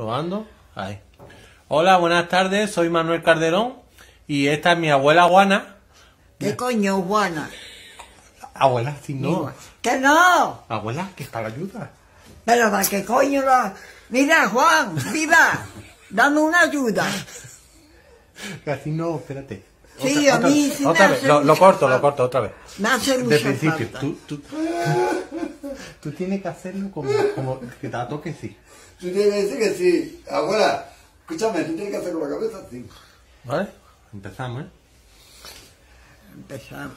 Probando. Ahí. Hola, buenas tardes. Soy Manuel Calderón. Y esta es mi abuela Juana. ¿Qué coño, Juana? Abuela, si no. ¡Que no! Abuela, que está la ayuda. Pero ¿para qué coño la...? Mira, Juan, viva, dame una ayuda. Así no, espérate. Sí, a mí sí me Otra vez, hace lo, corto, lo corto, otra vez. Me hace De mucha principio. falta. Tú, tú, tú tienes que hacerlo como, como que te toque sí. Tú tienes que decir que sí. Abuela, escúchame, tú tienes que hacer con la cabeza así. ¿Vale? Empezamos, ¿eh? Empezamos.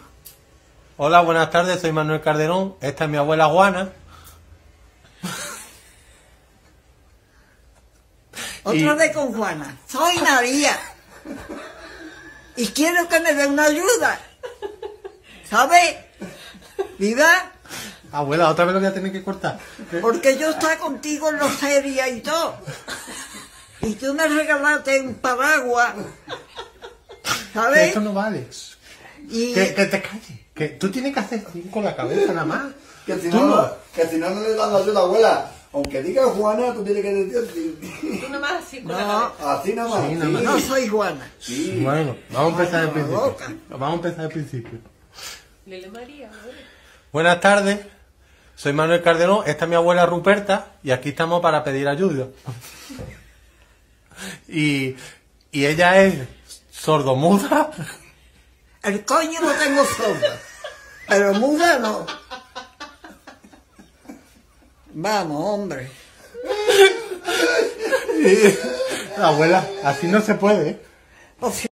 Hola, buenas tardes. Soy Manuel Calderón. Esta es mi abuela Juana. Otra Y- vez con Juana. Soy María. Y quiero que me dé una ayuda. ¿Sabes? Viva, Abuela, otra vez lo voy a tener que cortar. porque yo estaba contigo en los ferias y todo. Y tú me regalaste un paraguas. Que ¿Sabes? esto no vale. Y Que, que te calles. Que tú tienes que hacer con la cabeza nada más. Que si Tú no, no. que si no, no le das la ayuda, abuela. Aunque diga Juana, tú tienes que decir así. Tú nomás así con la no, cabeza. Así nada más. Sí, no soy Juana. Sí. Bueno, vamos a empezar del principio. boca. Vamos a empezar del principio. Lele María, ¿no? Buenas tardes. Soy Manuel Calderón. Esta es mi abuela Ruperta. Y aquí estamos para pedir ayuda. Y, y ella es sordomuda. El coño no tengo sorda. Pero muda no. Vamos, hombre. Abuela, así no se puede. O sea,